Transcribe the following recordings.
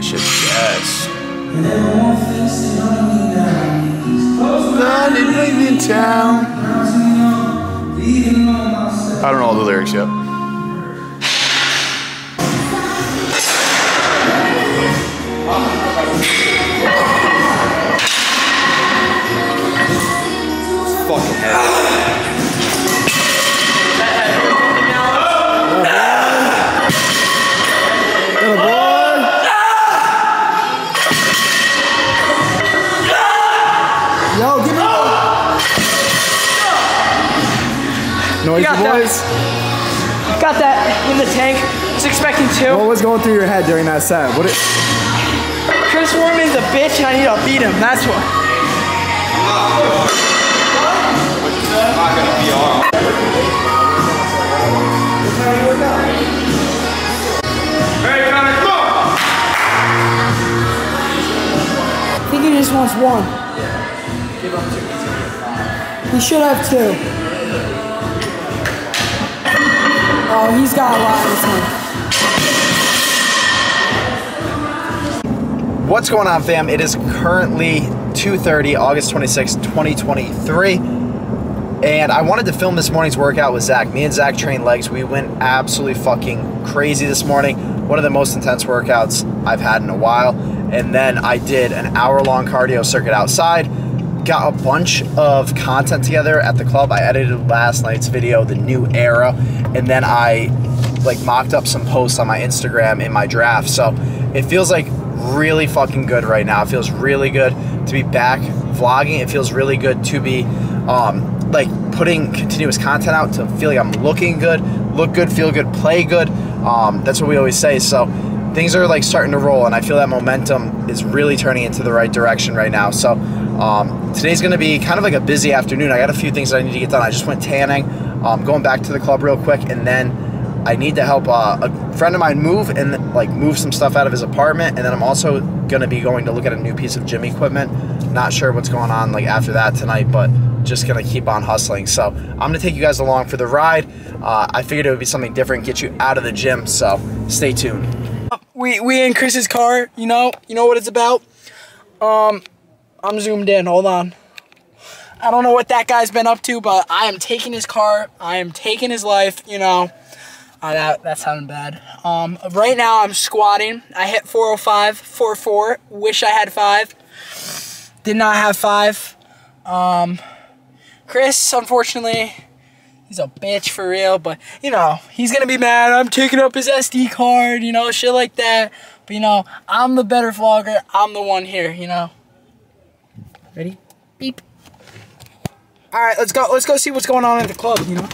This shit's gas. London in town. I don't know all the lyrics yet. Fucking heavy. Noisy got that. In the tank. Was expecting two. What was going through your head during that set? What? It, Chris Wertman's a bitch and I need to beat him. That's what. I'm not gonna be on. Hey, come on! I think he just wants one. He should have two. Oh, he's got a lot this one. What's going on, fam? It is currently 2:30, August 26, 2023, and I wanted to film this morning's workout with Zach. Me and Zach trained legs. We went absolutely fucking crazy this morning. One of the most intense workouts I've had in a while. And then I did an hour-long cardio circuit outside. Got a bunch of content together at the club. I edited last night's video, the new era, and then I like mocked up some posts on my Instagram in my draft. So it feels like really fucking good right now. It feels really good to be back vlogging. It feels really good to be um, like putting continuous content out to feel like I'm looking good, look good, feel good, play good. Um, that's what we always say. So things are like starting to roll, and I feel that momentum is really turning into the right direction right now. So um, today's going to be kind of like a busy afternoon. I got a few things that I need to get done. I just went tanning, um, going back to the club real quick, and then I need to help uh, a friend of mine move and like move some stuff out of his apartment, and then I'm also gonna be going to look at a new piece of gym equipment. Not sure what's going on like after that tonight, but just gonna keep on hustling. So I'm gonna take you guys along for the ride. Uh, I figured it would be something different, get you out of the gym. So stay tuned. We we in Chris's car. You know you know what it's about. Um, I'm zoomed in. Hold on. I don't know what that guy's been up to, but I am taking his car. I am taking his life. You know. Uh, that that sounded bad. Um, right now I'm squatting. I hit 405, 44. Wish I had five. Did not have five. Um, Chris, unfortunately, he's a bitch for real. But you know, he's gonna be mad. I'm taking up his SD card. You know, shit like that. But you know, I'm the better vlogger. I'm the one here. You know. Ready? Beep. All right, let's go. Let's go see what's going on at the club. You know.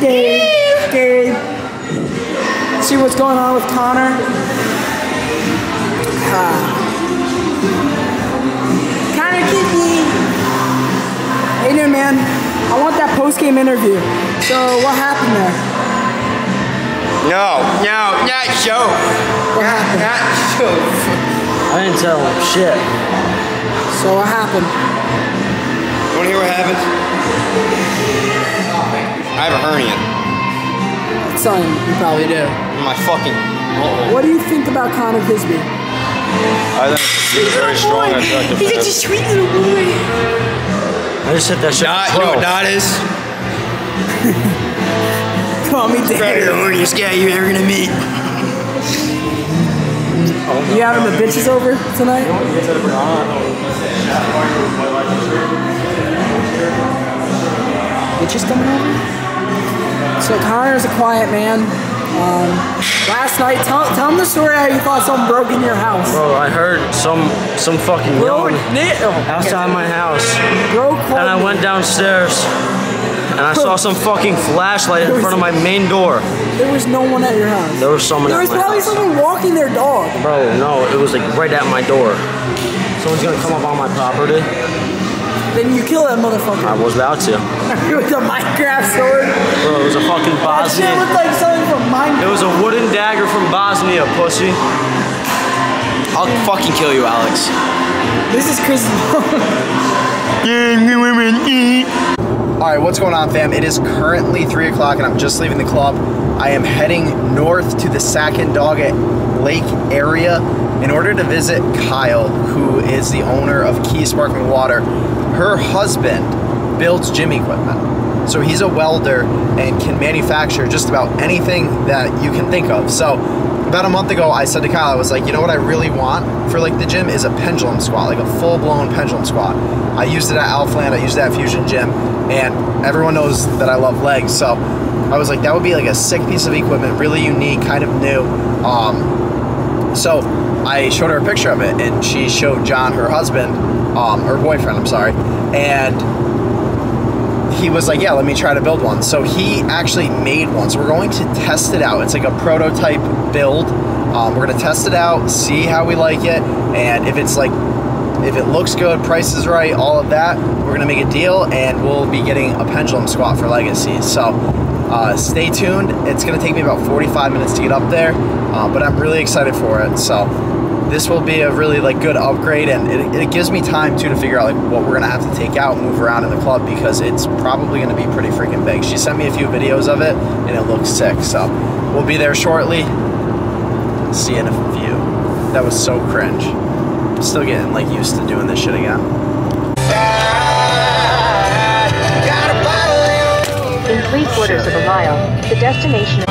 Dave, Dave. See what's going on with Connor. Ah. Hey, man. I want that post-game interview. So, what happened there? No, no, not show. What happened? Not show. I didn't tell him shit. So, what happened? You wanna hear what happened? Oh, I have a hernia. Son, you probably do. in My fucking. Uh-oh. What do you think about Connor Bisbee? I think he's very strong. I feel like He's such a sweet little boy. I just hit that shit. Not, for you know what not is? Call me Dave. the horniest guy you're ever gonna meet. You having the bitches over tonight? Bitches coming over? So Connor's a quiet man. Um, last night, tell, tell him the story how you thought something broke in your house. Bro, I heard some some fucking Bro, yelling outside my house, Bro, and I went downstairs, and I saw some fucking flashlight in front of my main door. There was no one at your house. There was someone There was probably house. someone walking their dog. Bro, no, it was like right at my door. Someone's gonna come up on my property. Then you kill that motherfucker. I was about to. with a Minecraft sword. Bro, it was a fucking That shit Bosnian. looked like something from Minecraft. It was a wooden dagger from Bosnia, pussy. I'll fucking kill you, Alex. This is Chris. All right, what's going on, fam? It is currently 3 o'clock and I'm just leaving the club. I am heading north to the Sacandaga Lake area in order to visit Kyle, who is the owner of Key Sparkling Water. Her husband builds gym equipment. So he's a welder and can manufacture just about anything that you can think of. So about a month ago, I said to Kyle, I was like, you know what I really want for like the gym is a pendulum squat, like a full blown pendulum squat. I used it at Alphaland, I used it at Fusion Gym, and everyone knows that I love legs. So I was like, that would be like a sick piece of equipment, really unique, kind of new. Um, so I showed her a picture of it, and she showed John, her husband, um, her boyfriend, I'm sorry, and he was like, yeah, let me try to build one. So he actually made one. So we're going to test it out. It's like a prototype build. Um, we're going to test it out, see how we like it, and if it's like, if it looks good, price is right, all of that, we're going to make a deal, and we'll be getting a pendulum squat for Legacy. So uh, stay tuned. It's going to take me about 45 minutes to get up there, uh, but I'm really excited for it. So this will be a really like good upgrade and it, it gives me time too to figure out like what we're gonna have to take out move around in the club because it's probably gonna be pretty freaking big. She sent me a few videos of it and it looks sick. So we'll be there shortly. See you in a few. That was so cringe. Still getting like used to doing this shit again three quarters of a mile, the destination.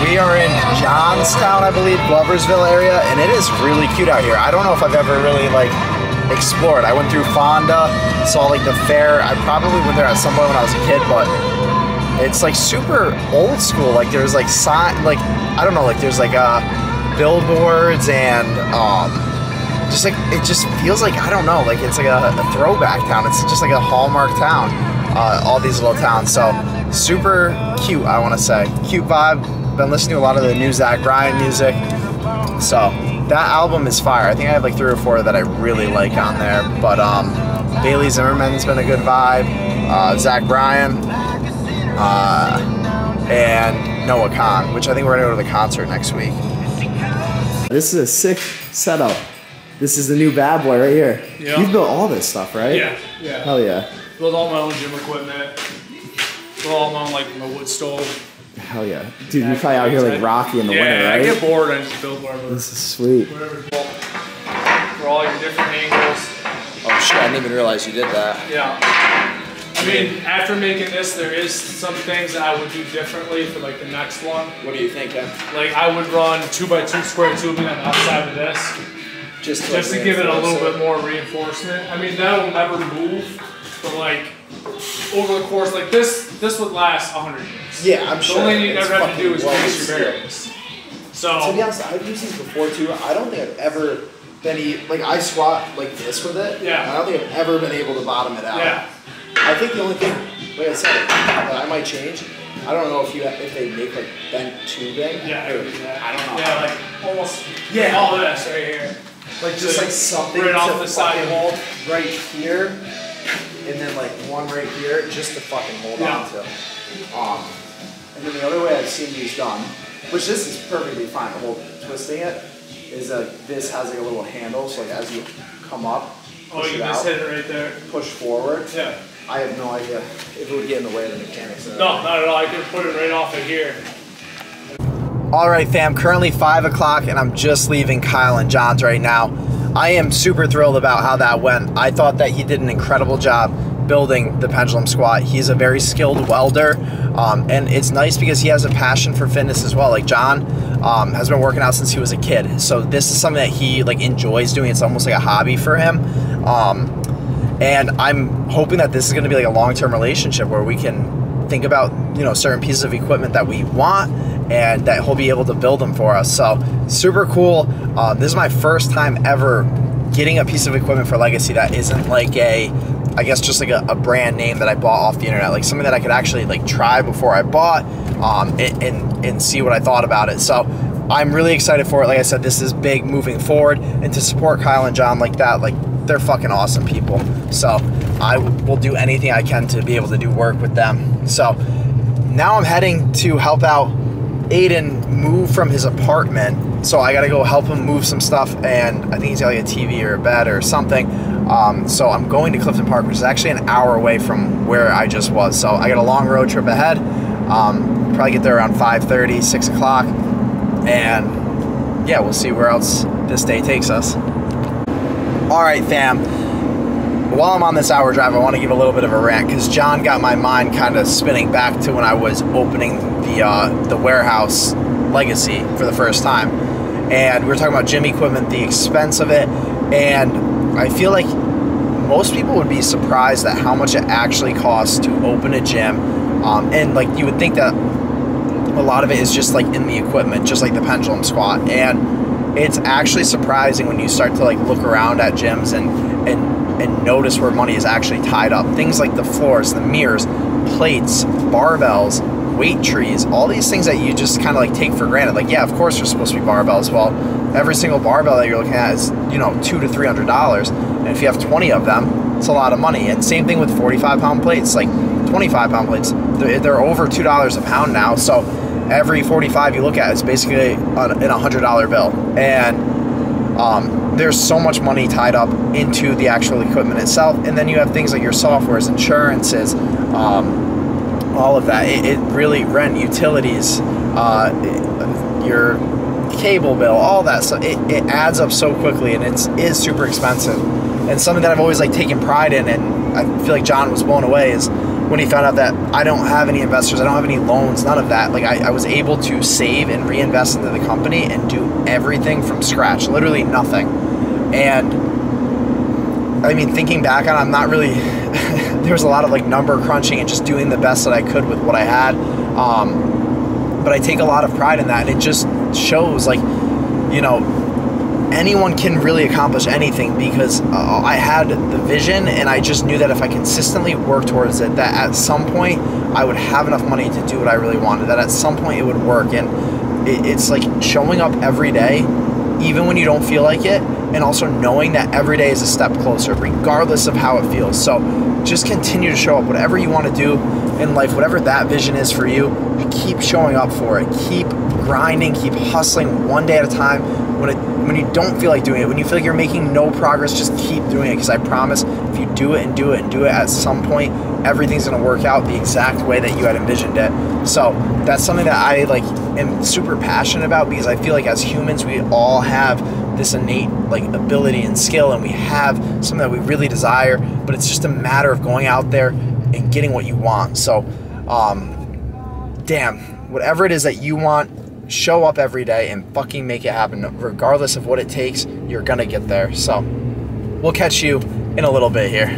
We are in Johnstown, I believe, Gloversville area, and it is really cute out here. I don't know if I've ever really like explored. I went through Fonda, saw like the fair. I probably went there at some point when I was a kid, but it's like super old school. Like there's like sign, like I don't know, like there's like uh billboards and um just like it just feels like I don't know, like it's like a, a throwback town. It's just like a hallmark town. Uh, all these little towns, so super cute. I want to say cute vibe. Been listening to a lot of the new Zach Bryan music, so that album is fire. I think I have like three or four that I really like on there. But um, Bailey Zimmerman's been a good vibe. Uh, Zach Bryan, uh, and Noah Kahan, which I think we're gonna go to the concert next week. This is a sick setup. This is the new bad boy right here. Yeah. You've built all this stuff, right? Yeah, yeah. Hell yeah. Build all my own gym equipment. Build all my own like my wood stove. Hell yeah. Dude, you're probably out here like Rocky in the yeah, winter, I get bored and just build whatever, This is sweet. whatever. For all your different angles. Oh shit, I didn't even realize you did that. Yeah. I mean, after making this, there is some things that I would do differently for like the next one. What do you think, Ken? Like I would run two by two square tubing on the outside of this, Just just to give it a little bit more reinforcement. I mean, that'll never move, but like over the course, like this, this would last hundred years. Yeah, I'm The sure. The only thing you It's never have to do is well your bearings. So To be honest, I've used these before too. I don't think I've ever been e- like I squat like this with it. Yeah. I don't think I've ever been able to bottom it out. yeah, I think the only thing, like I said, that I might change. I don't know if you if they make like bent tubing. yeah, I would do that. I don't know. Yeah, like almost. Yeah. all this right here. like just like something right off the side. hold right here, and then like one right here, just to fucking hold Yeah. on to. Um, and then the other way I've seen these done, which this is perfectly fine. The whole twisting it is uh this has like a little handle, so like as you come up, Oh, you it just out, hit it right there. push forward. Yeah. I have no idea if it would get in the way of the mechanics. Of that. No, not at all. I could put it right off of here. All right, fam. Currently five o'clock, and I'm just leaving Kyle and John's right now. I am super thrilled about how that went. I thought that he did an incredible job building the pendulum squat. He's a very skilled welder, um, and it's nice because he has a passion for fitness as well. Like John um, has been working out since he was a kid, so this is something that he like enjoys doing. It's almost like a hobby for him. Um, and I'm hoping that this is going to be like a long-term relationship where we can think about you know certain pieces of equipment that we want and that he'll be able to build them for us. So super cool. Um, this is my first time ever getting a piece of equipment for Legacy that isn't like a, I guess just like a, a brand name that I bought off the internet, like something that I could actually like try before I bought um, and, and and see what I thought about it. So I'm really excited for it. Like I said, this is big moving forward, and to support Kyle and John like that, like they're fucking awesome people. So I will do anything I can to be able to do work with them. So now I'm heading to help out Aiden move from his apartment. So I gotta go help him move some stuff, and I think he's got like a TV or a bed or something. Um, so I'm going to Clifton Park, which is actually an hour away from where I just was. So I got a long road trip ahead. Um, probably get there around 5:30, 6 o'clock, and yeah, we'll see where else this day takes us. All right, fam. While I'm on this hour drive, I want to give a little bit of a rant because John got my mind kind of spinning back to when I was opening the uh, the warehouse legacy for the first time, and we were talking about gym equipment, the expense of it, and I feel like most people would be surprised at how much it actually costs to open a gym, um, and like you would think that a lot of it is just like in the equipment, just like the pendulum squat, and it's actually surprising when you start to like look around at gyms and and and notice where money is actually tied up. Things like the floors, the mirrors, plates, barbells, weight trees, all these things that you just kind of like take for granted. Like, yeah, of course there's supposed to be barbells. Well, every single barbell that you're looking at is, you know, two to three hundred dollars. And if you have 20 of them, it's a lot of money. And same thing with 45 pound plates, like 25 pound plates. They're, they're over two dollars a pound now. So every 45 you look at is basically an- a hundred dollar bill. And um, there's so much money tied up into the actual equipment itself, and then you have things like your softwares, insurances, um, all of that. It, it really rent, utilities, uh, your cable bill, all that. So it, it adds up so quickly, and it's is super expensive. And something that I've always like taken pride in, and I feel like John was blown away is when he found out that I don't have any investors, I don't have any loans, none of that. Like I, I was able to save and reinvest into the company and do everything from scratch, literally nothing. And I mean, thinking back on, it, I'm not really. there was a lot of like number crunching and just doing the best that I could with what I had. Um, but I take a lot of pride in that, and it just shows like, you know, anyone can really accomplish anything because uh, I had the vision and I just knew that if I consistently worked towards it, that at some point I would have enough money to do what I really wanted. That at some point it would work, and it, it's like showing up every day, even when you don't feel like it, and also knowing that every day is a step closer, regardless of how it feels. So just continue to show up, whatever you want to do in life, whatever that vision is for you. Keep showing up for it. Keep grinding. Keep hustling one day at a time. When it when you don't feel like doing it, when you feel like you're making no progress, just keep doing it. Because I promise, if you do it and do it and do it, at some point, everything's gonna work out the exact way that you had envisioned it. So that's something that I like am super passionate about because I feel like as humans, we all have this innate like ability and skill, and we have something that we really desire. But it's just a matter of going out there and getting what you want. So, um, damn, whatever it is that you want show up every day and fucking make it happen. Regardless of what it takes you're gonna get there. So we'll catch you in a little bit here